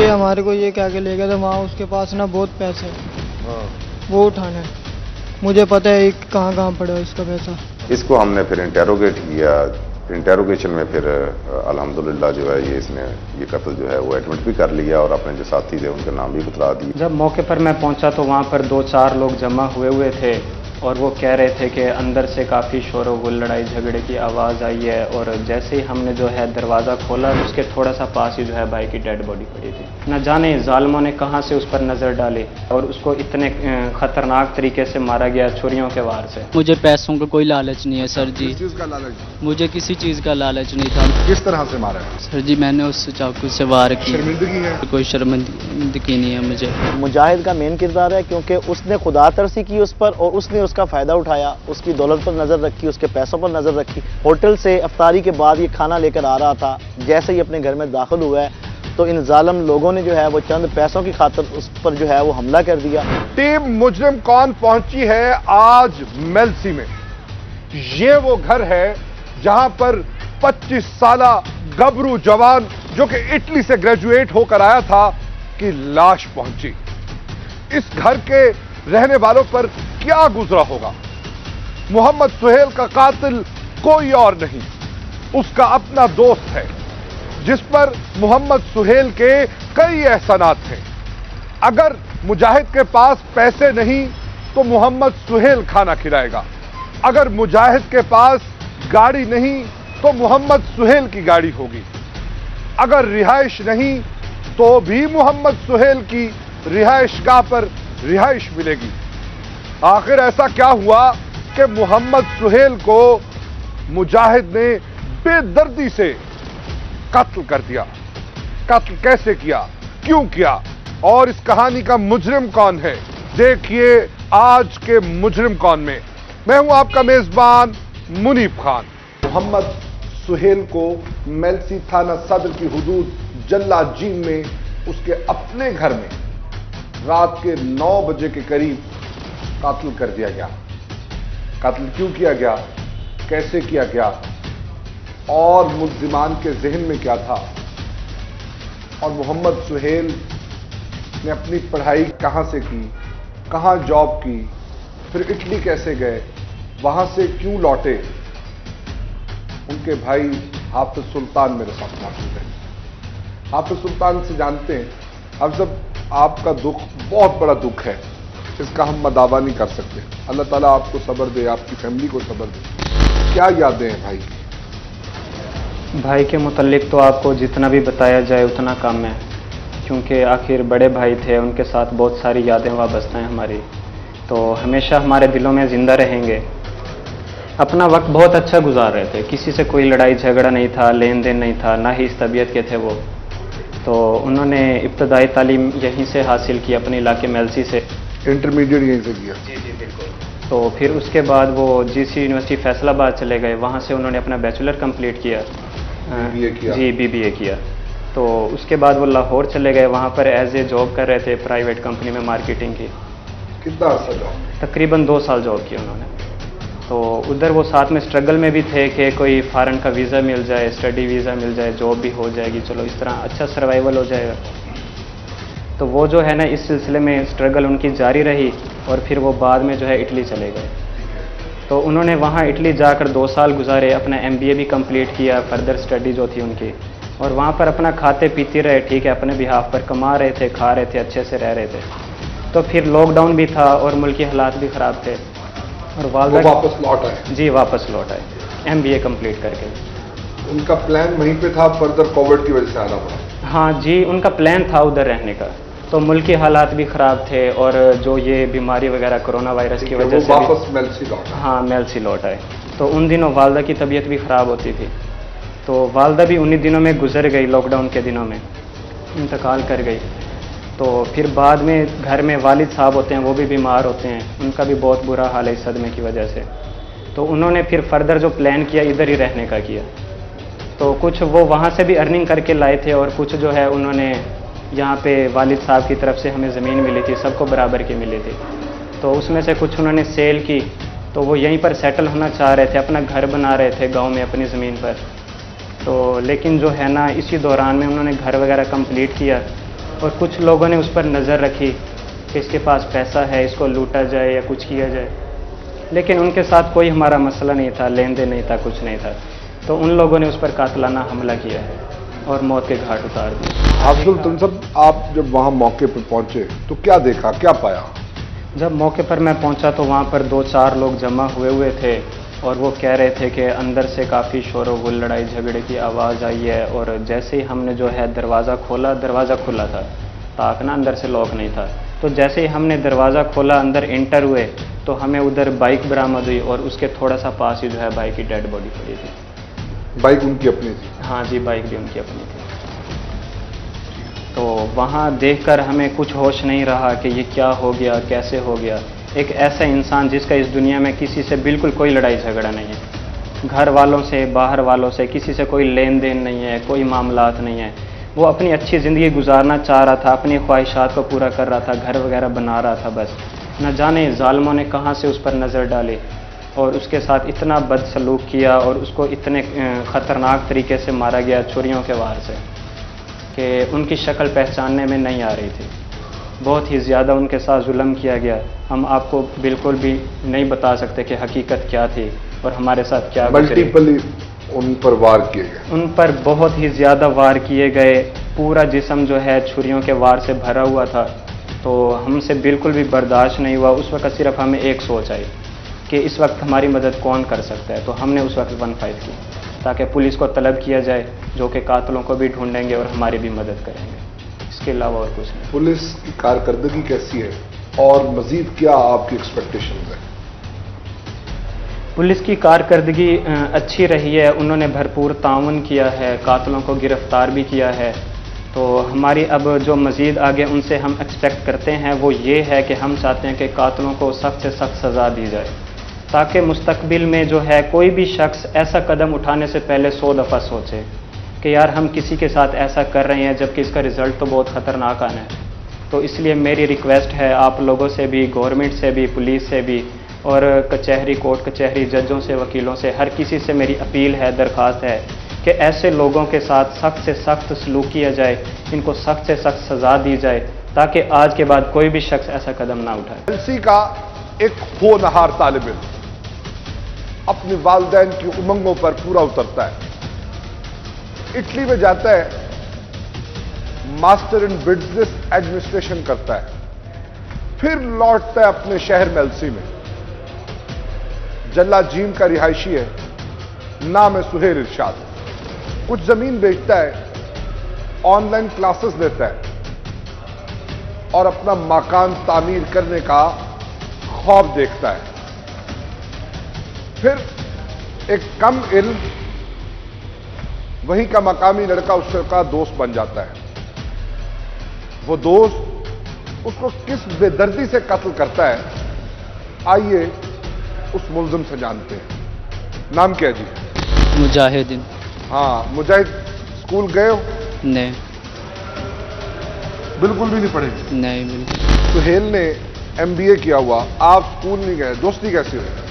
ये हमारे को ये क्या के ले गया था वहाँ उसके पास ना बहुत पैसे हैं। हाँ। वो उठाना है। मुझे पता है कहाँ कहाँ पड़ा है इसका पैसा। इसको हमने फिर इंटेरोगेट किया इंटेरोगेशन में फिर अलहमदुल्ला जो है ये इसने, ये कत्ल जो है वो एडमिट भी कर लिया और अपने जो साथी थे उनके नाम भी बतला दिए जब मौके पर मैं पहुँचा तो वहाँ पर दो चार लोग जमा हुए हुए थे। और वो कह रहे थे कि अंदर से काफ़ी शोर गुल लड़ाई झगड़े की आवाज़ आई है और जैसे ही हमने जो है दरवाज़ा खोला उसके थोड़ा सा पास ही जो है भाई की डेड बॉडी पड़ी थी। न जाने जालमों ने कहाँ से उस पर नज़र डाली और उसको इतने ख़तरनाक तरीके से मारा गया छुरियों के वार से। मुझे पैसों का कोई लालच नहीं है सर जी। चीज़ का लालच? मुझे किसी चीज़ का लालच नहीं था। किस तरह से मारा? है सर जी मैंने उस चाकू से वार की शर्मिंदगी है? कोई शर्मिंदगी नहीं है मुझे। मुजाहिद का मेन किरदार है क्योंकि उसने खुदा तरसी की उस पर और उसने उसका फ़ायदा उठाया, उसकी दौलत पर नज़र रखी, उसके पैसों पर नज़र रखी। होटल से अफ्तारी के बाद ये खाना लेकर आ रहा था, जैसे ही अपने घर में दाखिल हुआ है तो इन जालम लोगों ने जो है वो चंद पैसों की खातर उस पर जो है वो हमला कर दिया। टीम मुजरिम कौन पहुँची है आज मेलसी में? ये वो घर है जहाँ पर 25 साल गबरू जवान, जो कि इटली से ग्रेजुएट होकर आया था, कि लाश पहुँची। इस घर के रहने वालों पर क्या गुजरा होगा? मोहम्मद सुहेल का कातिल कोई और नहीं, उसका अपना दोस्त है, जिस पर मोहम्मद सुहेल के कई एहसानात हैं। अगर मुजाहिद के पास पैसे नहीं तो मोहम्मद सुहेल खाना खिलाएगा। अगर मुजाहिद के पास गाड़ी नहीं तो मोहम्मद सुहेल की गाड़ी होगी। अगर रिहाइश नहीं तो भी मोहम्मद सुहेल की रिहाइश गाह पर रिहाइश मिलेगी? आखिर ऐसा क्या हुआ कि मोहम्मद सुहेल को मुजाहिद ने बेदर्दी से कत्ल कर दिया। कत्ल कैसे किया? क्यों किया? और इस कहानी का मुजरिम कौन है? देखिए आज के मुजरिम कौन में। मैं हूँ आपका मेजबान मुनीब खान। मोहम्मद सुहेल को मेलसी थाना सदर की हदूद जल्ला जीन में उसके अपने घर में रात के 9 बजे के करीब कातिल कर दिया गया। कातिल क्यों किया गया? कैसे किया गया? और मुलजिमान के जहन में क्या था? और मोहम्मद सुहेल ने अपनी पढ़ाई कहाँ से की? कहाँ जॉब की? फिर इटली कैसे गए? वहाँ से क्यों लौटे? उनके भाई हाफिज सुल्तान मेरे साथ मौजूद हैं। हाफिज सुल्तान से जानते हैं, अब जब आपका दुख, बहुत बड़ा दुख है। इसका हम मदावा नहीं कर सकते। अल्लाह ताला आपको सब्र दे, आपकी फैमिली को सब्र दे। क्या यादें हैं भाई? भाई के मुतलिक तो आपको जितना भी बताया जाए उतना कम है, क्योंकि आखिर बड़े भाई थे, उनके साथ बहुत सारी यादें वाबस्ता हैं हमारी। तो हमेशा हमारे दिलों में ज़िंदा रहेंगे। अपना वक्त बहुत अच्छा गुजार रहे थे। किसी से कोई लड़ाई झगड़ा नहीं था लेन देन नहीं था, ना ही इस तबीयत के थे वो। तो उन्होंने इब्तदाई तालीम यहीं से हासिल की, अपने इलाके मेलसी से। इंटरमीडिएट यहीं से किया। जी जी बिल्कुल। तो फिर उसके बाद वो जीसी यूनिवर्सिटी फैसलाबाद चले गए वहाँ से उन्होंने अपना बैचलर कंप्लीट किया। BBA किया। जी बीबीए किया। तो उसके बाद वो लाहौर चले गए वहाँ पर एज ए जॉब कर रहे थे प्राइवेट कंपनी में मार्केटिंग की। कितना अर्सा जॉब तकरीबन दो साल जॉब की उन्होंने। तो उधर वो साथ में स्ट्रगल में भी थे कि कोई फॉरेन का वीज़ा मिल जाए स्टडी वीज़ा मिल जाए जॉब भी हो जाएगी चलो इस तरह अच्छा सर्वाइवल हो जाएगा। तो वो जो है ना इस सिलसिले में स्ट्रगल उनकी जारी रही और फिर वो बाद में जो है इटली चले गए। तो उन्होंने वहाँ इटली जाकर दो साल गुजारे अपना एमबीए भी कंप्लीट किया फर्दर स्टडी जो थी उनकी। और वहाँ पर अपना खाते पीते रहे ठीक है अपने बिहाफ पर कमा रहे थे खा रहे थे अच्छे से रह रहे थे। तो फिर लॉकडाउन भी था और मुल्की हालात भी ख़राब थे। और वो वालदा वापस लौट आए। जी वापस लौट आए। एम बी ए कंप्लीट करके। उनका प्लान वहीं पे था फर्दर कोविड की वजह से आना पड़ा। हाँ जी उनका प्लान था उधर रहने का। तो मुल्की हालात भी ख़राब थे और जो ये बीमारी वगैरह कोरोना वायरस की वजह से वापस मेलसी लौट हाँ मेल से लौट आए। तो उन दिनों वालदा की तबीयत भी ख़राब होती थी। तो वालदा भी उन्हीं दिनों में गुजर गई लॉकडाउन के दिनों में। इंतकाल कर गई। तो फिर बाद में घर में वालिद साहब होते हैं वो भी बीमार होते हैं। उनका भी बहुत बुरा हाल है इस सदमे की वजह से। तो उन्होंने फिर फर्दर जो प्लान किया इधर ही रहने का किया। तो कुछ वो वहाँ से भी अर्निंग करके लाए थे और कुछ जो है उन्होंने यहाँ पे वालिद साहब की तरफ़ से हमें ज़मीन मिली थी, सबको बराबर की मिली थी। तो उसमें से कुछ उन्होंने सेल की तो वो यहीं पर सेटल होना चाह रहे थे, अपना घर बना रहे थे गाँव में, अपनी ज़मीन पर। तो लेकिन जो है ना, इसी दौरान में उन्होंने घर वगैरह कंप्लीट किया और कुछ लोगों ने उस पर नज़र रखी कि इसके पास पैसा है, इसको लूटा जाए या कुछ किया जाए। लेकिन उनके साथ कोई हमारा मसला नहीं था, लेन देन नहीं था, कुछ नहीं था। तो उन लोगों ने उस पर कातलाना हमला किया है। और मौत के घाट उतार दिए। अब्दुल तुम सब आप जब वहाँ मौके पर पहुँचे तो क्या देखा क्या पाया? जब मौके पर मैं पहुँचा तो वहाँ पर दो चार लोग जमा हुए हुए थे और वो कह रहे थे कि अंदर से काफ़ी शोर गुल लड़ाई झगड़े की आवाज़ आई है और जैसे ही हमने जो है दरवाज़ा खोला दरवाज़ा खुला था ताक ना अंदर से लॉक नहीं था। तो जैसे ही हमने दरवाज़ा खोला अंदर इंटर हुए तो हमें उधर बाइक बरामद हुई और उसके थोड़ा सा पास ही जो है बाइक की डेड बॉडी पड़ी थी। बाइक उनकी अपनी थी। हाँ जी, बाइक भी उनकी अपनी थी। तो वहाँ देखकर हमें कुछ होश नहीं रहा कि ये क्या हो गया, कैसे हो गया। एक ऐसा इंसान जिसका इस दुनिया में किसी से बिल्कुल कोई लड़ाई झगड़ा नहीं है। घर वालों से, बाहर वालों से किसी से कोई लेन देन नहीं है, कोई मामलात नहीं है। वो अपनी अच्छी ज़िंदगी गुजारना चाह रहा था, अपनी ख्वाहिशात को पूरा कर रहा था, घर वगैरह बना रहा था बस। न जाने ालमों ने कहाँ से उस पर नज़र डाली। और उसके साथ इतना बदसलूक किया और उसको इतने ख़तरनाक तरीके से मारा गया छुरियों के वार से कि उनकी शक्ल पहचानने में नहीं आ रही थी। बहुत ही ज़्यादा उनके साथ जुल्म किया गया। हम आपको बिल्कुल भी नहीं बता सकते कि हकीकत क्या थी और हमारे साथ क्या। मल्टीपली उन पर वार किए गए। उन पर बहुत ही ज़्यादा वार किए गए। पूरा जिसम जो है छुरियों के वार से भरा हुआ था। तो हमसे बिल्कुल भी बर्दाश्त नहीं हुआ। उस वक्त सिर्फ़ हमें एक सोच आई। कि इस वक्त हमारी मदद कौन कर सकता है? तो हमने उस वक्त वन फाइव की ताकि पुलिस को तलब किया जाए जो कि कातलों को भी ढूंढेंगे और हमारी भी मदद करेंगे। इसके अलावा और कुछ नहीं। पुलिस की कारकर्दगी कैसी है? और मजीद क्या आपकी एक्सपेक्टेशन है? पुलिस की कारकर्दगी अच्छी रही है। उन्होंने भरपूर ताउन किया है कातलों को गिरफ़्तार भी किया है। तो हमारी अब जो मज़ीद आगे उनसे हम एक्सपेक्ट करते हैं वो ये है कि हम चाहते हैं कि कातलों को सख्त से सख्त सज़ा दी जाए। ताकि मुस्तकबिल में जो है कोई भी शख्स ऐसा कदम उठाने से पहले सौ दफ़ा सोचे कि यार हम किसी के साथ ऐसा कर रहे हैं, जबकि इसका रिज़ल्ट तो बहुत ख़तरनाक आना है। तो इसलिए मेरी रिक्वेस्ट है, आप लोगों से भी, गवर्नमेंट से भी, पुलिस से भी, और कचहरी कोर्ट, कचहरी जजों से, वकीलों से, हर किसी से मेरी अपील है दरख्वास्त है, कि ऐसे लोगों के साथ सख्त से सख्त सलूक किया जाए, इनको सख्त से सख्त सज़ा दी जाए, ताकि आज के बाद कोई भी शख्स ऐसा कदम ना उठाए। का एक होनहार तालिब अपने वालदेन की उमंगों पर पूरा उतरता है। इटली में जाता है, मास्टर इन बिज़नेस एडमिनिस्ट्रेशन करता है। फिर लौटता है अपने शहर मेलसी में। जल्ला जीम का रिहायशी है, नाम है सुहेल इरशाद। कुछ ज़मीन बेचता है, ऑनलाइन क्लासेस लेता है। और अपना मकान तामीर करने का ख्वाब देखता है। फिर एक कम इल्म वहीं का मकामी लड़का उसका दोस्त बन जाता है। वो दोस्त उसको किस बेदर्दी से कत्ल करता है आइए उस मुलजिम से जानते हैं। नाम क्या जी? मुजाहिदीन। हाँ मुजाहिद स्कूल गए हो? नहीं। बिल्कुल भी नहीं पढ़े? नहीं बिल्कुल। सुहेल ने एमबीए किया हुआ आप स्कूल नहीं गए दोस्ती कैसी हुई?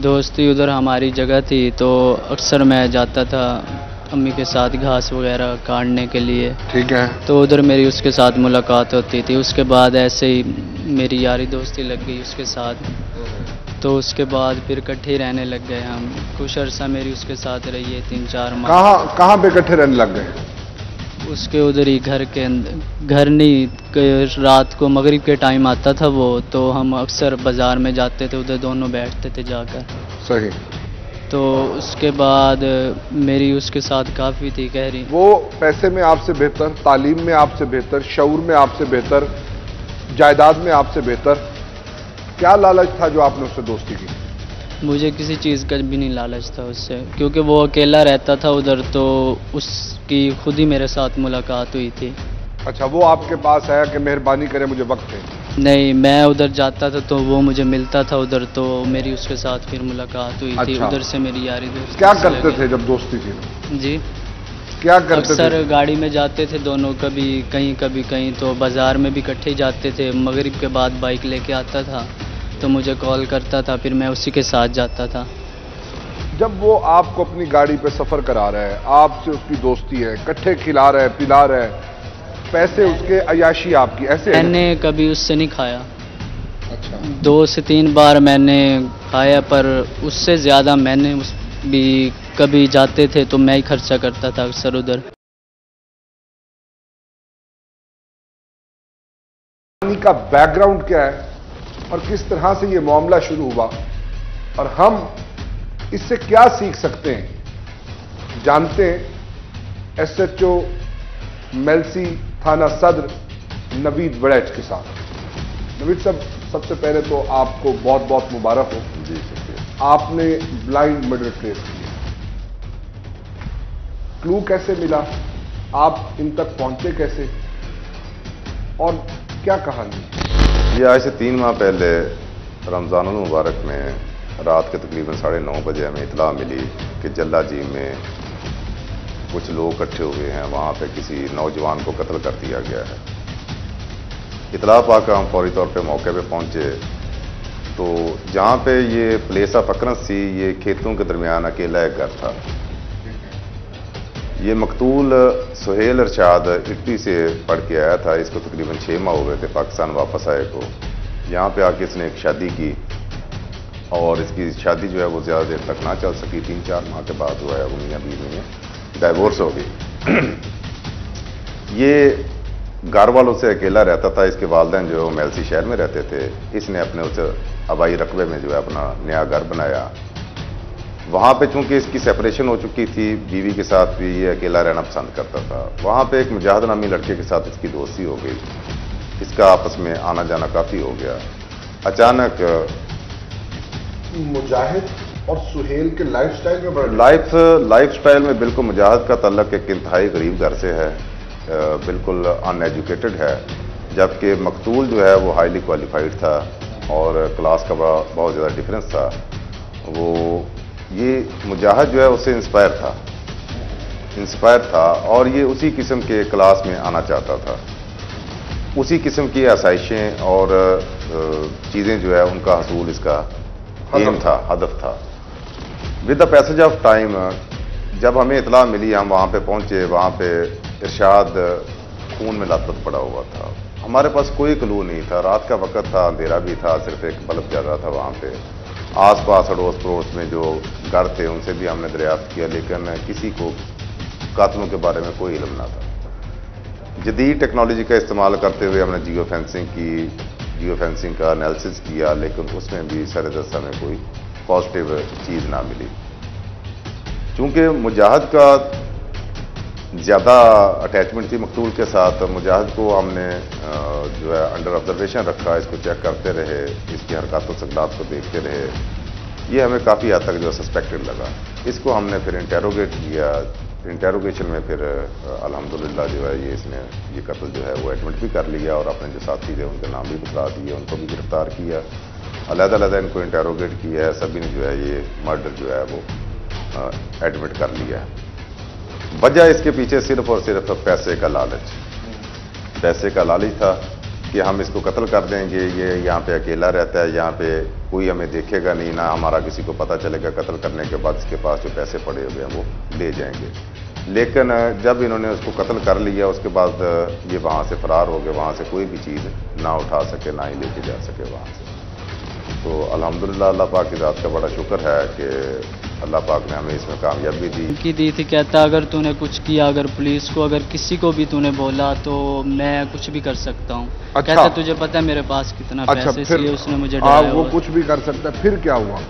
दोस्ती उधर हमारी जगह थी तो अक्सर मैं जाता था अम्मी के साथ घास वगैरह काटने के लिए। ठीक है। तो उधर मेरी उसके साथ मुलाकात होती थी। उसके बाद ऐसे ही मेरी यारी दोस्ती लग गई उसके साथ। तो उसके बाद फिर इकट्ठे रहने लग गए हम। कुछ अरसा मेरी उसके साथ रही है तीन चार माह। कहाँ कहाँ पे इकट्ठे रहने लग गए? उसके उधर ही घर के अंदर घर नहीं क- रात को मगरिब के टाइम आता था वो तो हम अक्सर बाज़ार में जाते थे उधर दोनों बैठते थे जाकर। सही। तो उसके बाद मेरी उसके साथ काफ़ी थी कह रही वो पैसे में आपसे बेहतर तालीम में आपसे बेहतर शऊर में आपसे बेहतर जायदाद में आपसे बेहतर क्या लालच था जो आपने उससे दोस्ती की? मुझे किसी चीज़ का भी नहीं लालच था उससे क्योंकि वो अकेला रहता था उधर तो उसकी खुद ही मेरे साथ मुलाकात हुई थी। अच्छा वो आपके पास आया कि मेहरबानी करें मुझे वक्त है नहीं मैं उधर जाता था तो वो मुझे मिलता था उधर तो मेरी उसके साथ फिर मुलाकात हुई अच्छा। थी। उधर से मेरी यारी दोस्ती क्या करते थे जब दोस्ती थी? जी। क्या करते अक्सर गाड़ी में जाते थे दोनों कभी कहीं कभी कहीं तो बाज़ार में भी इकट्ठे जाते थे मगरिब के बाद बाइक लेके आता था। तो मुझे कॉल करता था फिर मैं उसी के साथ जाता था। जब वो आपको अपनी गाड़ी पे सफ़र करा रहा है आपसे उसकी दोस्ती है इकट्ठे खिला रहा है पिला रहा है पैसे उसके अयाशी आपकी ऐसे मैंने कभी उससे नहीं खाया। अच्छा। दो से तीन बार मैंने खाया पर उससे ज़्यादा मैंने उस भी कभी जाते थे तो मैं ही खर्चा करता था अक्सर उधर। का बैकग्राउंड क्या है? और किस तरह से ये मामला शुरू हुआ और हम इससे क्या सीख सकते हैं? जानते हैं एसएचओ मेलसी थाना सदर नवीद बड़ैच के साथ। नवीद साहब सबसे पहले तो आपको बहुत बहुत मुबारक हो। जी आपने ब्लाइंड मर्डर ट्रेस किया। क्लू कैसे मिला? आप इन तक पहुँचे कैसे? और क्या कहानी? ये आज से तीन माह पहले रमज़ान मुबारक में रात के तकरीबन साढ़े नौ बजे हमें इतला मिली कि जल्ला जी में कुछ लोग इकट्ठे हुए हैं। वहाँ पे किसी नौजवान को कत्ल कर दिया गया है। इतला पाकर हम फौरी तौर पे मौके पे पहुँचे तो जहाँ पे ये प्लेस ऑफ़ अक्रंस थी, ये खेतों के दरमियान अकेला एक घर था। ये मकतूल, सुहेल अरशाद इटली से पढ़ के आया था। इसको तकरीबन छः माह हो गए थे। पाकिस्तान वापस आए को। यहाँ पे आके इसने एक शादी की और इसकी शादी जो है वो ज़्यादा देर तक ना चल सकी। तीन चार माह के बाद जो है, वो मियाँ बीवी में। डाइवोर्स हो गई। ये घर वालों से अकेला रहता था। इसके वालदेन जो है मेलसी शहर में रहते थे। इसने अपने उस हवाई रकबे में जो है अपना नया घर बनाया। वहाँ पे चूँकि इसकी सेपरेशन हो चुकी थी बीवी के साथ भी ये अकेला रहना पसंद करता था। वहाँ पे एक मुजाहिद नामी लड़के के साथ इसकी दोस्ती हो गई। इसका आपस में आना जाना काफ़ी हो गया। अचानक मुजाहिद और सुहेल के लाइफस्टाइल में बड़ा लाइफ लाइफ स्टाइल में बिल्कुल मुजाहिद का तल्लक एक इंतहाई गरीब घर से है। बिल्कुल अनएजुकेटेड है। जबकि मकतूल जो है वो हाईली क्वालिफाइड था और क्लास का बड़ा बहुत ज़्यादा डिफरेंस था। वो ये मुजाहिद जो है उससे इंस्पायर था। इंस्पायर था और ये उसी किस्म के क्लास में आना चाहता था। उसी किस्म की आसाइशें और चीज़ें जो है उनका हसूल इसका एम था हदफ था। With the passage of time जब हमें इतला मिली हम वहाँ पे पहुँचे वहाँ पे इरशाद खून में लापत पड़ा हुआ था। हमारे पास कोई क्लू नहीं था। रात का वक्त था अंधेरा भी था सिर्फ़ एक बल्ब जल रहा था वहाँ पे। आस पास अड़ोस पड़ोस में जो घर थे, उनसे भी हमने दरियाफ्त किया, लेकिन किसी को कातलों के बारे में कोई इलम ना था। जदीद टेक्नोलॉजी का इस्तेमाल करते हुए हमने जियो फेंसिंग की जियो फेंसिंग का एनालिसिस किया, लेकिन उसमें भी सर दस्त हमें कोई पॉजिटिव चीज़ ना मिली। चूँकि मुजाहिद का ज़्यादा अटैचमेंट थी मकतूल के साथ मुजाहिद को हमने जो है अंडर ऑब्जर्वेशन रखा, इसको चेक करते रहे, इसकी हरकत सकलात को देखते रहे। ये हमें काफ़ी हद तक जो सस्पेक्टेड लगा। इसको हमने फिर इंटेरोगेट किया। इंटेरोगेशन में फिर अल्हम्दुलिल्लाह जो है, ये इसने, ये कत्ल जो है, वो एडमिट भी कर लिया और अपने जो साथी थे, उनके नाम भी बता दिए, उनको भी गिरफ़्तार किया। अलहदा अलहदा इनको इंटेरोगेट किया है, सभी ने जो है, ये मर्डर जो है, वो एडमिट कर लिया है। वजह इसके पीछे सिर्फ़ और सिर्फ़ पैसे का लालच। पैसे का लालच था कि हम इसको कत्ल कर देंगे, ये यहाँ पे अकेला रहता है, यहाँ पे कोई हमें देखेगा नहीं, ना हमारा किसी को पता चलेगा कत्ल करने के बाद इसके पास जो पैसे पड़े हुए हैं वो ले जाएँगे। लेकिन जब इन्होंने उसको कत्ल कर लिया, उसके बाद ये वहाँ से फरार हो गए, वहाँ से कोई भी चीज़ ना उठा सके, ना ही लेके जा सके वहाँ से। तो अल्हम्दुलिल्लाह, अल्लाह पाक की ज़ात का बड़ा शुक्र है कि अल्लाह पाक ने हमें इसमें कामयाबी दी। की दी थी कहता अगर तूने कुछ किया अगर पुलिस को अगर किसी को भी तूने बोला तो मैं कुछ भी कर सकता हूँ। अच्छा। कहता तुझे पता है मेरे पास कितना अच्छा पैसे फिर इसलिए उसने मुझे आप वो कुछ भी कर सकता फिर क्या हुआ?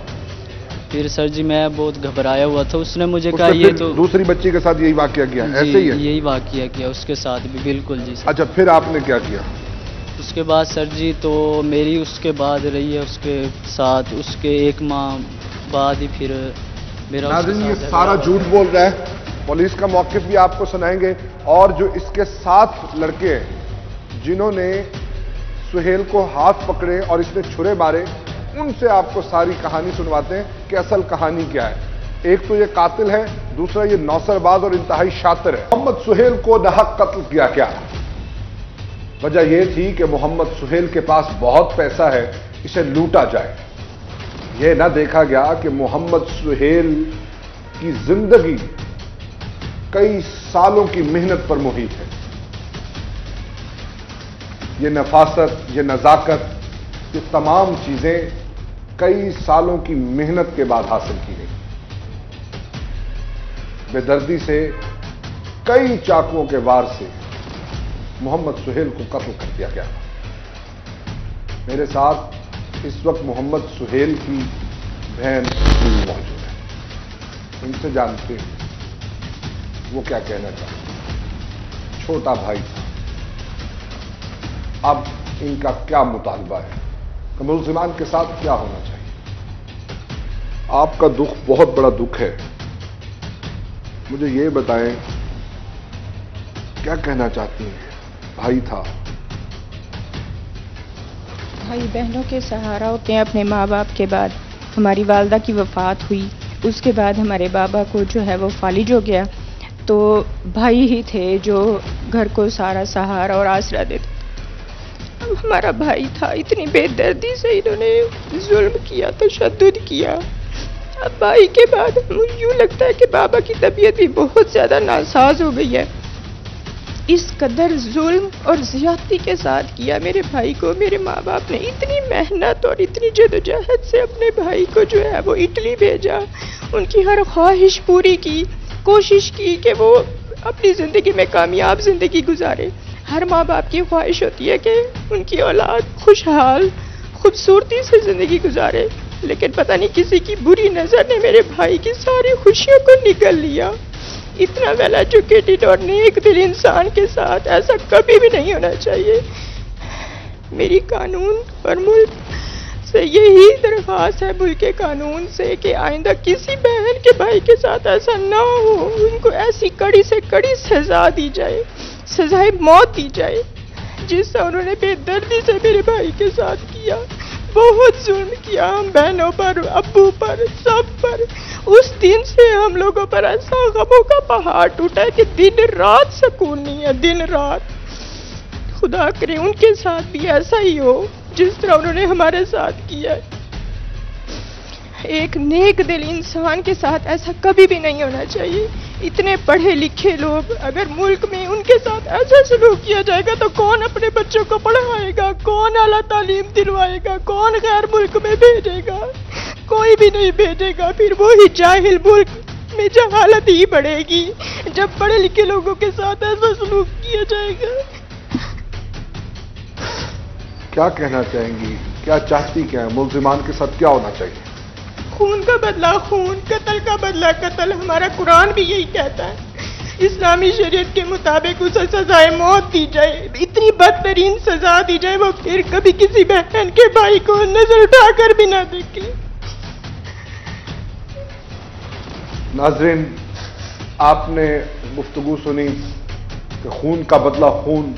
फिर सर जी मैं बहुत घबराया हुआ था उसने मुझे कहा ये तो दूसरी बच्ची के साथ यही वाक्य किया ऐसे है यही वाक्य किया उसके साथ भी बिल्कुल जी अच्छा फिर आपने क्या किया? उसके बाद सर जी तो मेरी उसके बाद रही है उसके साथ उसके एक माह बाद ही फिर ये सारा झूठ बोल रहा है। पुलिस का मौकफ भी आपको सुनाएँगे। और जो इसके सात लड़के हैं जिन्होंने सुहेल को हाथ पकड़े और इसने छुरे मारे उनसे आपको सारी कहानी सुनवाते हैं कि असल कहानी क्या है। एक तो ये कातिल है दूसरा ये नौसरबाज और इंतहाई शातिर है। मोहम्मद सुहेल को नाहक कत्ल किया क्या? वजह यह थी कि मोहम्मद सुहेल के पास बहुत पैसा है इसे लूटा जाए। यह ना देखा गया कि मोहम्मद सुहेल की ज़िंदगी कई सालों की मेहनत पर मुहित है। ये नफासत, ये नजाकत, ये तमाम चीज़ें कई सालों की मेहनत के बाद हासिल की गई। बेदर्दी से, कई चाकुओं के वार से मोहम्मद सुहेल को कत्ल कर दिया गया। मेरे साथ इस वक्त मोहम्मद सुहेल की बहन मौजूद है। उनसे जानते हैं वो क्या कहना चाहते छोटा भाई था। अब इनका क्या मुतालबा है? कि मुलजिमान के साथ क्या होना चाहिए? आपका दुख बहुत बड़ा दुख है। मुझे ये बताएँ, क्या कहना चाहती हैं? भाई था। भाई बहनों के सहारा होते हैं अपने माँ बाप के बाद। हमारी वालदा की वफात हुई। उसके बाद हमारे बाबा को जो है वो फालिज हो गया। तो भाई ही थे जो घर को सारा सहारा और आसरा देते। हमारा भाई था, इतनी बेदर्दी से इन्होंने जुल्म किया तशद किया। अब भाई के बाद मुझे यूँ लगता है कि बाबा की तबीयत भी बहुत ज़्यादा नासाज हो गई है। इस कदर जुल्म और ज्यादती के साथ किया मेरे भाई को। मेरे माँ बाप ने इतनी मेहनत और इतनी जदोजहद से अपने भाई को जो है वो इटली भेजा। उनकी हर ख्वाहिश पूरी की, कोशिश की कि वो अपनी ज़िंदगी में कामयाब ज़िंदगी गुजारे। हर माँ बाप की ख्वाहिश होती है कि उनकी औलाद खुशहाल, खूबसूरती से ज़िंदगी गुजारे। लेकिन पता नहीं किसी की बुरी नज़र ने मेरे भाई की सारी खुशियों को निकल लिया। इतना वेल एजुकेटेड और नेक दिल इंसान के साथ ऐसा कभी भी नहीं होना चाहिए। मेरी कानून और मुल्क से यही दरख्वास्त है, मुल्क के कानून से कि आइंदा किसी बहन के भाई के साथ ऐसा ना हो। उनको ऐसी कड़ी से कड़ी सजा दी जाए, सजाए मौत दी जाए, जिससे उन्होंने बेदर्दी से मेरे भाई के साथ किया। बहुत जुल्म किया हम बहनों पर अबू पर, सब पर। उस दिन से हम लोगों पर ऐसा गमों का पहाड़ टूटा है कि दिन रात सुकून नहीं है, दिन रात। खुदा करे, उनके साथ भी ऐसा ही हो, जिस तरह उन्होंने हमारे साथ किया है। एक नेक दिल इंसान के साथ ऐसा कभी भी नहीं होना चाहिए। इतने पढ़े लिखे लोग, अगर मुल्क में उनके साथ ऐसा सलूक किया जाएगा तो कौन अपने बच्चों को पढ़ाएगा? कौन अला तालीम दिलवाएगा? कौन गैर मुल्क में भेजेगा? कोई भी नहीं भेजेगा, फिर वो ही जाहिल मुल्क में जहालत ही बढ़ेगी। जब पढ़े लिखे लोगों के साथ ऐसा सलूक किया जाएगा। क्या कहना चाहेंगी? क्या चाहती क्या है? मुलजिमान के साथ क्या होना चाहिए? खून का बदला, खून, कत्ल का बदला, कत्ल, हमारा कुरान भी यही कहता है। इस्लामी शरीयत के मुताबिक उसे सजाए मौत दी जाए, इतनी बदतरीन सजा दी जाए, वो फिर कभी किसी बहन के भाई को नज़र उठाकर भी ना देखे। नाजरीन, आपने गुफ्तगु सुनी कि खून का बदला खून,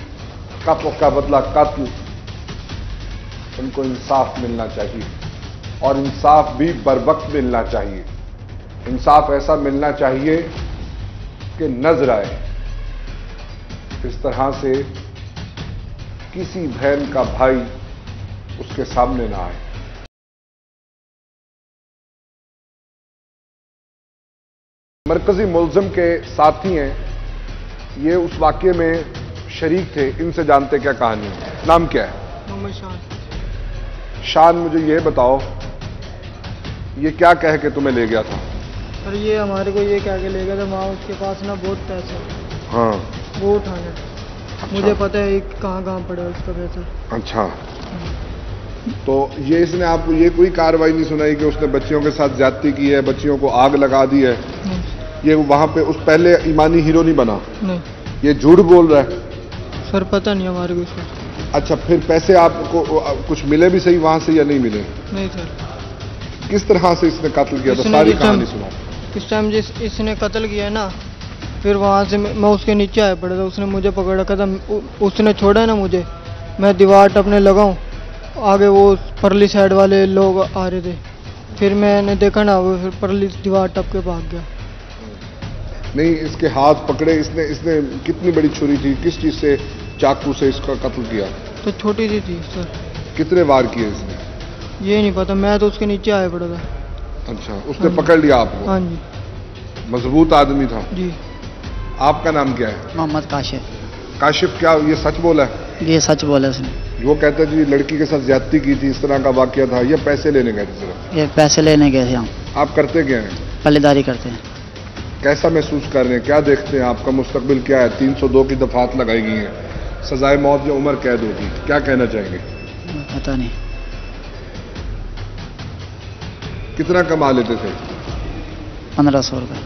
कत्ल का बदला कत्ल, उनको इंसाफ मिलना चाहिए। और इंसाफ भी बर वक्त मिलना चाहिए। इंसाफ ऐसा मिलना चाहिए कि नज़र आए। इस तरह से किसी बहन का भाई उसके सामने ना आए। मरकजी मुलजम के साथी हैं। ये उस वाक्य में शरीक थे। इनसे जानते क्या कहानी है? नाम क्या है? मोहम्मद शान शान मुझे ये बताओ ये क्या कह के तुम्हें ले गया था? और ये हमारे को ये कह के ले गया था वहाँ उसके पास ना बहुत पैसा है। हाँ। वो उठाने मुझे पता है कहाँ कहाँ पड़ा उसका पैसा। अच्छा। तो ये इसने आपको ये कोई कार्रवाई नहीं सुनाई कि उसने बच्चियों के साथ ज्यादती की है बच्चियों को आग लगा दी है। ये वहाँ पे उस पहले ईमानी हीरो नहीं बना? नहीं। ये झूठ बोल रहा है? सर पता नहीं हमारे को अच्छा फिर पैसे आपको कुछ मिले भी सही वहाँ से या नहीं मिले? नहीं सर। किस तरह से इसने कत्ल किया? तो सारी कहानी सुनाओ। इस टाइम जिस इसने कत्ल किया ना फिर वहाँ से मैं उसके नीचे आया पड़ा था। उसने मुझे पकड़ रखा था। उसने छोड़ा ना मुझे। मैं दीवार टपने लगाऊँ आगे वो परली साइड वाले लोग आ रहे थे। फिर मैंने देखा ना वो फिर परली दीवार टप के भाग गया। नहीं इसके हाथ पकड़े इसने इसने कितनी बड़ी छुरी थी? किस चीज़ से चाकू से इसका कत्ल किया? तो छोटी सी थी सर। कितने वार किए इसने? ये नहीं पता मैं तो उसके नीचे आया पड़ा था। अच्छा उसने पकड़ लिया आपको? हाँ जी। मज़बूत आदमी था? जी। आपका नाम क्या है? मोहम्मद काशिफ। काशिफ क्या ये सच बोला है? ये सच बोला उसने। वो कहता जी लड़की के साथ ज्यादती की थी इस तरह का वाक्य था ये पैसे लेने गए थे सिर्फ़। ये पैसे लेने गए थे हम आप करते क्या हैं? पल्लेदारी करते हैं। कैसा महसूस कर रहे हैं? क्या देखते हैं? आपका मुस्तकबिल क्या है? 302 की दफात लगाई गई है। सजाए मौत या उम्र कैद होगी क्या कहना चाहेंगे? पता नहीं। कितना कमा लेते थे? पंद्रह सौ रुपये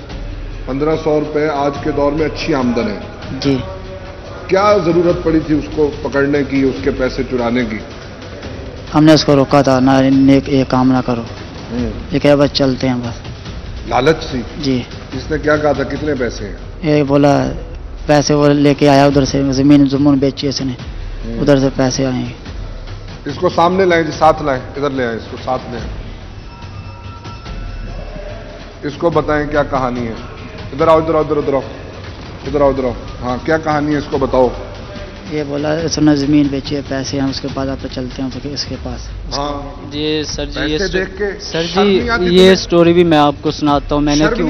पंद्रह सौ रुपये आज के दौर में अच्छी आमदन है। जी। क्या ज़रूरत पड़ी थी उसको पकड़ने की उसके पैसे चुराने की? हमने उसको रोका था ना ने ये काम ना करो। ये कहे बस चलते हैं बस। लालच थी जी। इसने क्या कहा था? कितने पैसे हैं? ये बोला पैसे वो लेके आया उधर से ज़मीन जमून बेची इसने उधर से पैसे आएँगे इसको सामने लाए जी साथ लाए इधर ले आए इसको साथ ले आएँ। इसको बताएँ क्या कहानी है। इधर आओ इधर आओ इधर उधर आओ। इधर आओ इधर आओ। हाँ क्या कहानी है इसको बताओ। ये बोला इसने ज़मीन बेची है पैसे हैं उसके पास आप चलते हैं तो इसके पास। हाँ। ये सर जी ये देख के सर जी ये स्टोरी भी मैं आपको सुनाता हूँ मैंने क्यों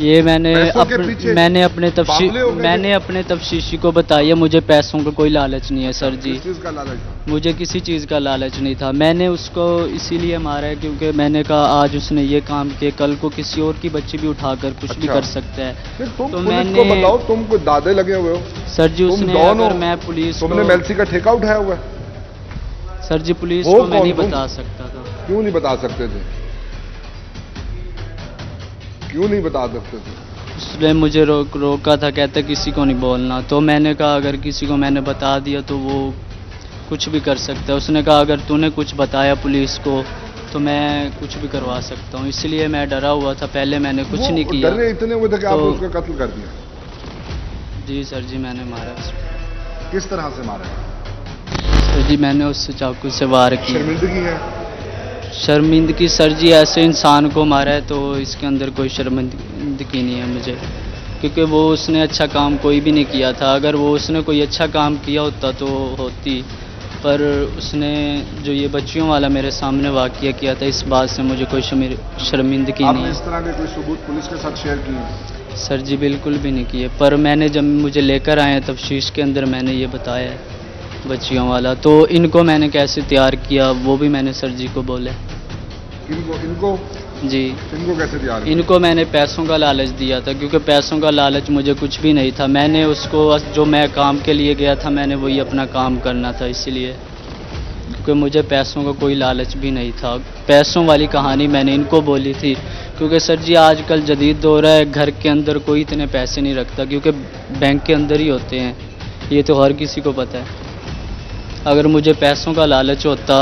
ये मैंने अप, मैंने अपने तफशी? मैंने अपने तफशीशी को बताया मुझे पैसों का कोई लालच नहीं है सर जी। का लालच मुझे किसी चीज़ का लालच नहीं था। मैंने उसको इसीलिए मारा है क्योंकि मैंने कहा आज उसने ये काम किया कल को किसी और की बच्ची भी उठाकर कुछ भी अच्छा। कर सकता है। तुम तो मैंने- बताओ तुम कोई दादे लगे हुए हो। सर जी उसने अगर मैं पुलिस तुमने मेलसी का ठेका उठाया हुआ है? सर जी पुलिस को मैं नहीं बता सकता था। क्यों नहीं बता सकते थे? क्यों नहीं बता सकते थे? उसने मुझे रोक रोका था कहता किसी को नहीं बोलना। तो मैंने कहा अगर किसी को मैंने बता दिया तो वो कुछ भी कर सकता है। उसने कहा अगर तूने कुछ बताया पुलिस को तो मैं कुछ भी करवा सकता हूँ। इसलिए मैं डरा हुआ था पहले मैंने कुछ नहीं किया। डरे इतने हुए थे कि आपने तो- उसका कत्ल कर दिया। जी सर जी मैंने मारा। किस तरह से मारा? सर जी मैंने उससे चाकू से वार किया। शर्मिंदगी है? शर्मिंदगी सर जी ऐसे इंसान को मारा है तो इसके अंदर कोई शर्मिंदगी नहीं है मुझे। क्योंकि वो उसने अच्छा काम कोई भी नहीं किया था। अगर वो उसने कोई अच्छा काम किया होता तो होती। पर उसने जो ये बच्चियों वाला मेरे सामने वाक़ किया था इस बात से मुझे कोई शर्मिंदगी नहीं इस तरह के कोई सबूत पुलिस के साथ शेयर किए? सर जी बिल्कुल भी नहीं किए। पर मैंने जब मुझे लेकर आए तफ्शीश के अंदर मैंने ये बताया बच्चियों वाला। तो इनको मैंने कैसे तैयार किया वो भी मैंने सर जी को बोला। इनको इनको जी। इनको कैसे किया? इनको मैंने पैसों का लालच दिया था क्योंकि पैसों का लालच मुझे कुछ भी नहीं था। मैंने उसको जो मैं काम के लिए गया था मैंने वही अपना काम करना था इसीलिए। क्योंकि मुझे पैसों का कोई लालच भी नहीं था। पैसों वाली कहानी मैंने इनको बोली थी क्योंकि सर जी आजकल जदीद दौर है घर के अंदर कोई इतने पैसे नहीं रखता क्योंकि बैंक के अंदर ही होते हैं। ये तो हर किसी को पता है। अगर मुझे पैसों का लालच होता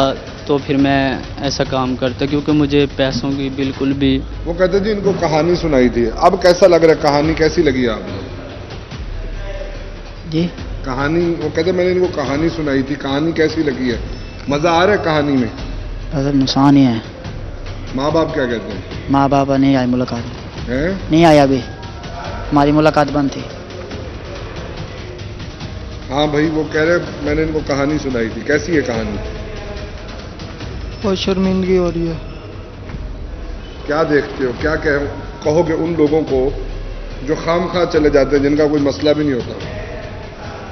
तो फिर मैं ऐसा काम करता क्योंकि मुझे पैसों की बिल्कुल भी वो कहते जी इनको कहानी सुनाई थी। अब कैसा लग रहा है? कहानी कैसी लगी आपको? जी? कहानी वो कहते मैंने इनको कहानी सुनाई थी। कहानी कैसी लगी है? मज़ा आ रहा है कहानी में? बस नुकसान ही है। माँ बाप क्या कहते हैं? माँ बाप नहीं आई मुलाकात। हैं? नहीं आया अभी। हमारी मुलाकात बंद थी। हाँ भाई वो कह रहे मैंने इनको कहानी सुनाई थी। कैसी है कहानी? बहुत शर्मिंदगी हो रही है। क्या देखते हो? क्या कह कहोगे उन लोगों को जो खाम खा चले जाते हैं जिनका कोई मसला भी नहीं होता?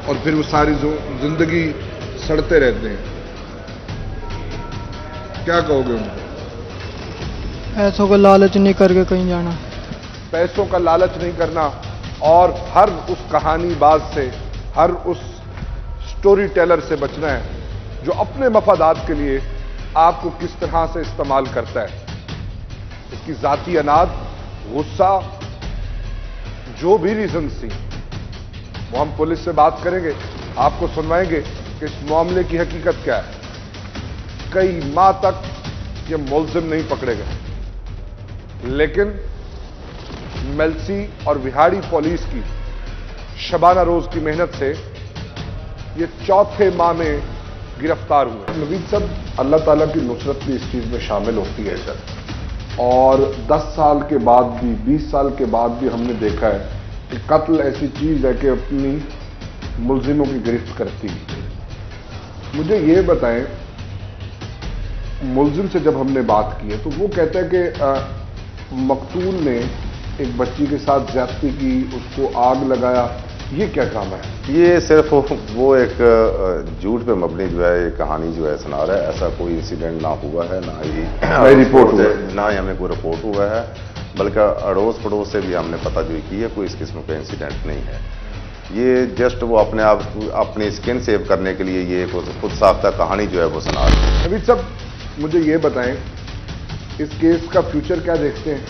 और फिर वो सारी जो- ज़िंदगी सड़ते रहते हैं। क्या कहोगे उनको? पैसों का लालच नहीं करके कहीं जाना। पैसों का लालच नहीं करना और हर उस कहानी बाज से हर उस स्टोरी टेलर से बचना है जो अपने मफादात के लिए आपको किस तरह से इस्तेमाल करता है। इसकी जाति अनाद, गुस्सा, जो भी रीजन थी, वो हम पुलिस से बात करेंगे, आपको सुनवाएँगे कि इस मामले की हकीकत क्या है। कई माह तक ये मुलजिम नहीं पकड़े गए। लेकिन मेलसी और विहाड़ी पुलिस की शबाना रोज की मेहनत से ये चौथे माह में गिरफ़्तार हुए। नवीद साहब अल्लाह ताला की नुसरत भी इस चीज़ में शामिल होती है, सर। और 10 साल के बाद भी 20 साल के बाद भी हमने देखा है कि कत्ल ऐसी चीज़ है कि अपनी मुलजिमों की गिरफ्त करती है। मुझे ये बताएँ, मुलजिम से जब हमने बात की है तो वो कहता है कि मकतूल ने एक बच्ची के साथ ज्यादती की, उसको आग लगाया ये क्या काम है? ये सिर्फ़ वो- एक झूठ पे मबनी जो है ये कहानी जो है सुना रहा है। ऐसा कोई इंसिडेंट ना हुआ है ना ही ना रिपोर्ट हुआ है। ना ही हमें कोई रिपोर्ट हुआ है बल्कि अड़ोस पड़ोस से भी हमने पता जो की है कोई इस किस्म का इंसिडेंट नहीं है। ये जस्ट वो अपने आप अपनी स्किन सेव करने के लिए ये खुद खुद साख्ता कहानी जो है वो सुना रहे हैं। अभी सब मुझे ये बताएँ इस केस का फ्यूचर क्या देखते हैं?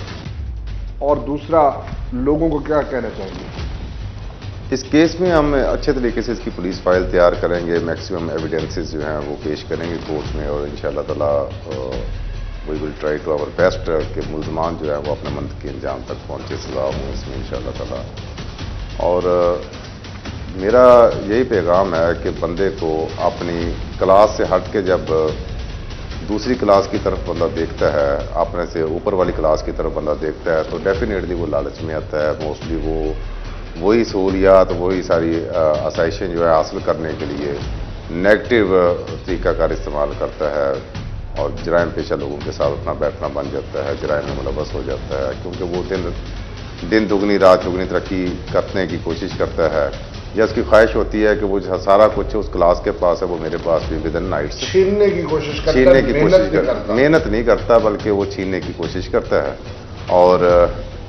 और दूसरा लोगों को क्या कहना चाहेंगे? इस केस में हम अच्छे तरीके से इसकी पुलिस फ़ाइल तैयार करेंगे मैक्सिमम एविडेंसेस जो हैं वो पेश करेंगे कोर्ट में और इन ताला we will try to our best कि मुलजमान जो है वो अपने मंद के अंजाम तक पहुँचे, सजा हों इसमें इन ताला। और मेरा यही पैगाम है कि बंदे को अपनी क्लास से हट के जब दूसरी क्लास की तरफ़ बंदा देखता है, अपने से ऊपर वाली क्लास की तरफ़ बंदा देखता है तो डेफिनेटली वो लालच में आता है मोस्टली वो वही सहूलियात वही सारी आसाइशें जो है हासिल करने के लिए नेगेटिव तरीकाकार इस्तेमाल करता है और जराइम पेशा लोगों के साथ अपना बैठना बन जाता है जराइम में मुलवस हो जाता है क्योंकि वो दिन दिन दुगनी रात दुगनी तरक्की करने की कोशिश करता है। या उसकी ख्वाहिश होती है कि वो सारा कुछ उस क्लास के पास है वो मेरे पास भी विद इन नाइट्स छीनने की कोशिश करता छीनने की कोशिश करता। मेहनत नहीं करता बल्कि वो छीनने की कोशिश करता है। और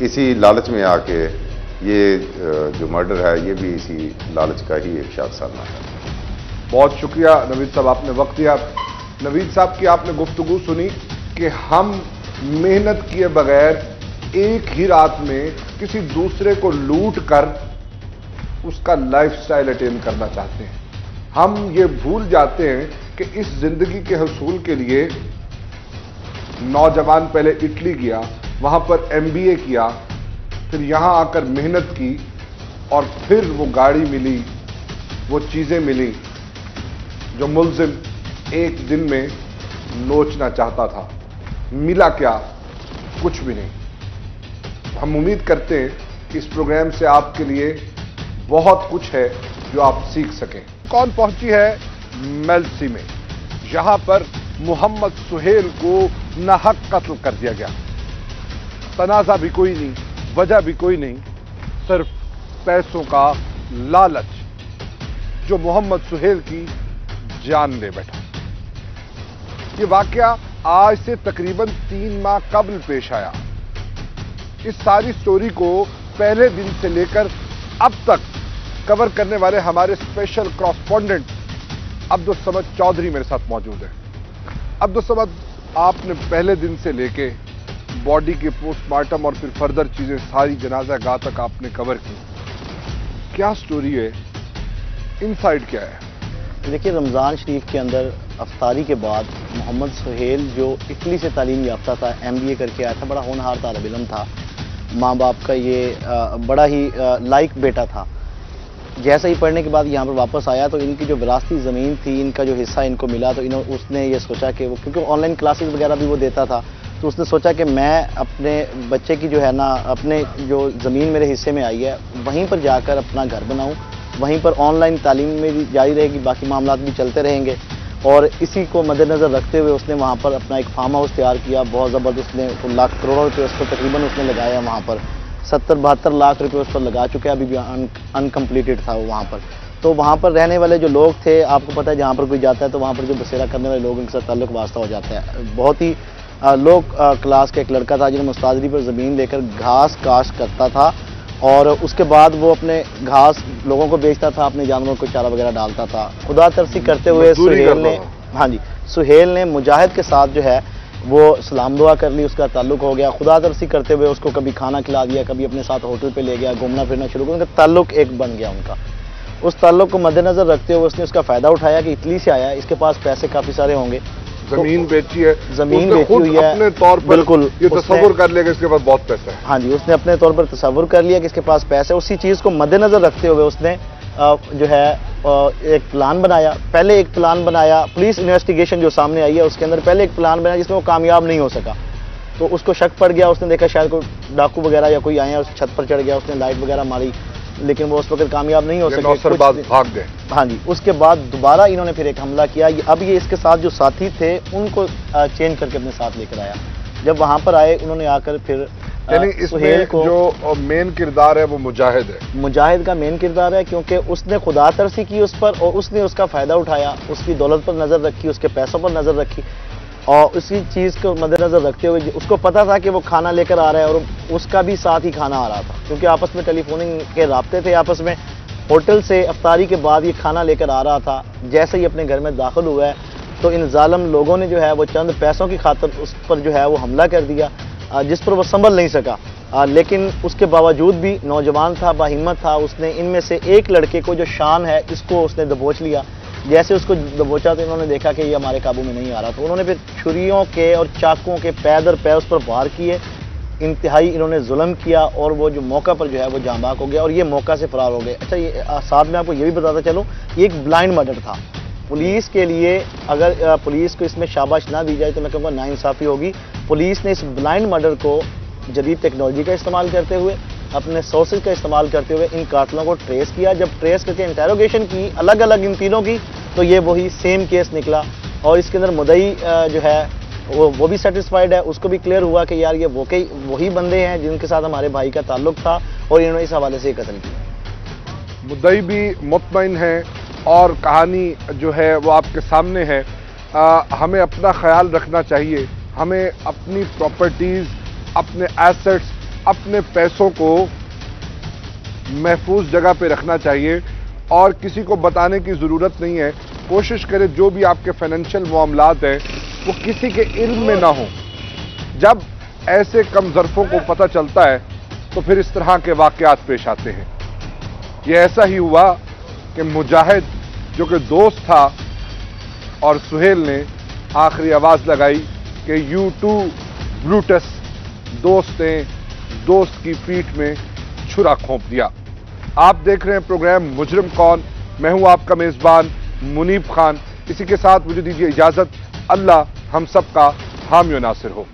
इसी लालच में आके ये जो मर्डर है, ये भी इसी लालच का ही एक शाखसाना है। बहुत शुक्रिया नवीद साहब, आपने वक्त दिया। नवीद साहब की आपने गुफ्तगु सुनी कि हम मेहनत किए बगैर एक ही रात में किसी दूसरे को लूट कर उसका लाइफस्टाइल अटेन करना चाहते हैं। हम ये भूल जाते हैं कि इस ज़िंदगी के हसूल के लिए नौजवान पहले इटली गया, वहाँ पर एमबीए किया फिर यहाँ आकर मेहनत की और फिर वो गाड़ी मिली, वो चीज़ें मिली जो मुलजिम एक दिन में नोचना चाहता था। मिला क्या? कुछ भी नहीं। हम उम्मीद करते हैं कि इस प्रोग्राम से आपके लिए बहुत कुछ है जो आप सीख सकें। कौन पहुँची है? मेलसी में। यहाँ पर मोहम्मद सुहेल को नाहक कत्ल कर दिया गया। तनाजा भी कोई नहीं। वजह भी कोई नहीं, सिर्फ़ पैसों का लालच जो मोहम्मद सुहेल की जान ले बैठा। ये वाकया आज से तकरीबन तीन माह कबल पेश आया। इस सारी स्टोरी को पहले दिन से लेकर अब तक कवर करने वाले हमारे स्पेशल क्रॉसपॉन्डेंट अब्दुल समद चौधरी मेरे साथ मौजूद है। अब्दुल समद, आपने पहले दिन से लेके बॉडी के पोस्टमार्टम और फिर फर्दर चीज़ें, सारी जनाजा गाह तक आपने कवर की। क्या स्टोरी है? इनसाइड क्या है? देखिए, रमज़ान शरीफ के अंदर अफ्तारी के बाद मोहम्मद सुहेल, जो इटली से तालीम याफ्ता था एमबीए करके आया था, बड़ा होनहार तालब इलम था। माँ बाप का ये बड़ा ही लाइक बेटा था। जैसे ही पढ़ने के बाद यहाँ पर वापस आया तो इनकी जो विरासती ज़मीन थी, इनका जो हिस्सा इनको मिला तो इन्होंने उसने ये सोचा कि वो, क्योंकि ऑनलाइन क्लासेस वगैरह भी वो देता था तो उसने सोचा कि मैं अपने बच्चे की जो है ना, अपने जो ज़मीन मेरे हिस्से में आई है, वहीं पर जाकर अपना घर बनाऊँ, वहीं पर ऑनलाइन तालीम में भी जारी रहेगी, बाकी मामला भी चलते रहेंगे। और इसी को मद्देनज़र रखते हुए उसने वहाँ पर अपना एक फार्म हाउस तैयार किया, बहुत ज़बरदस्त उसने लाख करोड़ों रुपये उस पर तकरीबन उसने लगाया वहाँ पर। सत्तर बहत्तर लाख रुपए उस पर लगा चुके हैं, अभी भी अनकम्प्लीटेड था वो वहाँ पर। तो वहाँ पर रहने वाले जो लोग थे, आपको पता है जहाँ पर कोई जाता है तो वहाँ पर जो बसेरा करने वाले लोग, उनके साथ ताल्लुक वास्ता हो जाता है। बहुत ही लो क्लास का एक लड़का था जिन्हें मुस्तादरी पर ज़मीन लेकर घास काश्त करता था और उसके बाद वो अपने घास लोगों को बेचता था अपने जानवरों को चारा वगैरह डालता था। खुदा तरसी करते हुए सुहेल ने हाँ जी सुहेल ने मुजाहिद के साथ जो है वो सलाम दुआ कर ली उसका ताल्लुक हो गया। खुदा तरसी करते हुए उसको कभी खाना खिला दिया कभी अपने साथ होटल पे ले गया घूमना फिरना शुरू कर उनका ताल्लुक एक बन गया उनका। उस ताल्लुक को मद्देनजर रखते हुए उसने उसका फ़ायदा उठाया कि इटली से आया इसके पास पैसे काफ़ी सारे होंगे। ज़मीन बेची है ज़मीन बेची हुई है। अपने तौर पर बिल्कुल, ये तस्वुर कर लिया कि इसके पास बहुत पैसा है। हाँ जी उसने अपने तौर पर तस्वुर कर लिया कि इसके पास पैसे उसी चीज़ को मद्देनजर रखते हुए उसने जो है एक प्लान बनाया। पहले एक प्लान बनाया पुलिस इन्वेस्टिगेशन जो सामने आई है उसके अंदर पहले एक प्लान बनाया जिसमें वो कामयाब नहीं हो सका। तो उसको शक पड़ गया उसने देखा शायद कोई डाकू वगैरह या कोई आया उस छत पर चढ़ गया उसने लाइट वगैरह मारी। लेकिन वो उस वक्त कामयाब नहीं हो सके। भाग गए। हाँ जी उसके बाद दोबारा इन्होंने फिर एक हमला किया। अब ये इसके साथ जो साथी थे उनको चेंज करके अपने साथ लेकर आया। जब वहाँ पर आए उन्होंने आकर फिर यानी इसमें जो मेन किरदार है वो मुजाहिद है। मुजाहिद का मेन किरदार है क्योंकि उसने खुदा तरसी की उस पर और उसने उसका फ़ायदा उठाया। उसकी दौलत पर नज़र रखी उसके पैसों पर नज़र रखी। और उसी चीज़ को मद्देनज़र रखते हुए उसको पता था कि वो खाना लेकर आ रहा है और उसका भी साथ ही खाना आ रहा था। क्योंकि आपस में टेलीफोनिंग के रबते थे आपस में होटल से अफ्तारी के बाद ये खाना लेकर आ रहा था जैसे ही अपने घर में दाखिल हुआ है तो इन जालम लोगों ने जो है वो चंद पैसों की खातर उस पर जो है वो हमला कर दिया जिस पर वो संभल नहीं सका। आ, लेकिन उसके बावजूद भी नौजवान था बाहिम्मत था उसने इनमें से एक लड़के को जो शान है इसको उसने दबोच लिया। जैसे उसको दबोचा तो इन्होंने देखा कि ये हमारे काबू में नहीं आ रहा तो उन्होंने फिर छुरियों के और चाकुओं के पैदर पैर उस पर वार किए, इंतहाई इन्होंने जुल्म किया और वो जो मौका पर जो है, वो जांबाक हो गया और ये मौका से फरार हो गए। अच्छा ये साथ में आपको ये भी बताता चलूँ, ये एक ब्लाइंड मर्डर था। पुलिस के लिए अगर पुलिस को इसमें शाबाश ना दी जाए तो मैं कहूँगा नाइंसाफ़ी होगी। पुलिस ने इस ब्लाइंड मर्डर को जदीद टेक्नोलॉजी का इस्तेमाल करते हुए अपने सोर्सेज का इस्तेमाल करते हुए इन कातलों को ट्रेस किया। जब ट्रेस करके इंटेरोगेशन की अलग अलग इन तीनों की तो ये वही सेम केस निकला। और इसके अंदर मुदई जो है वो वो भी सेटिस्फाइड है। उसको भी क्लियर हुआ कि यार ये वो कई वही बंदे हैं जिनके साथ हमारे भाई का ताल्लुक था और इन्होंने इस हवाले से कत्ल किया। मुदई भी मुतमिन है और कहानी जो है वो आपके सामने है। आ, हमें अपना ख्याल रखना चाहिए। हमें अपनी प्रॉपर्टीज़ अपने एसेट्स अपने पैसों को महफूज जगह पे रखना चाहिए और किसी को बताने की ज़रूरत नहीं है। कोशिश करें, जो भी आपके फाइनेंशियल मामलात हैं, वो किसी के इल्म में ना हो। जब ऐसे कम ज़रफ़ों को पता चलता है तो फिर इस तरह के वाक़यात पेश आते हैं। ये ऐसा ही हुआ कि मुजाहिद, जो कि दोस्त था, और सुहेल ने आखिरी आवाज़ लगाई कि यू टू ब्रूटस दोस्त ने दोस्त की पीठ में छुरा खोप दिया। आप देख रहे हैं प्रोग्राम मुजरम कौन? मैं हूँ आपका मेज़बान मुनीब खान। इसी के साथ मुझे दीजिए इजाज़त। अल्लाह हम सबका हामियों नासिर हो।